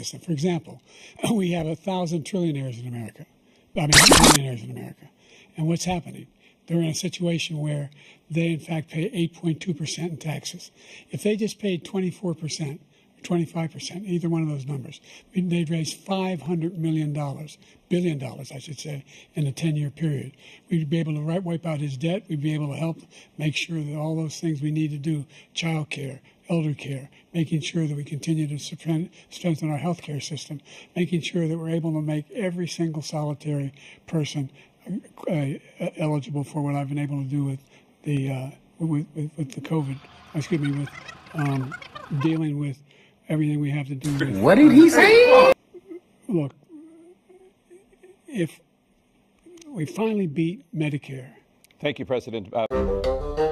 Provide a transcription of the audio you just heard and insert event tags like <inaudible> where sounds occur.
For example, <clears throat> we have a thousand trillionaires in America. I mean, billionaires in America. And what's happening? They're in a situation where they, in fact, pay 8.2% in taxes. If they just paid 24%, 25%, either one of those numbers, they'd raise $500 million, billion dollars, I should say, in a 10 year period. We'd be able to right, wipe out his debt. We'd be able to help make sure that all those things we need to do child care, elder care, making sure that we continue to strengthen our healthcare system, making sure that we're able to make every single solitary person uh, eligible for what I've been able to do with the uh, with, with, with, the COVID. Excuse me, with um, dealing with everything we have to do. With, what did he say? Look, if we finally beat Medicare. Thank you, President. Uh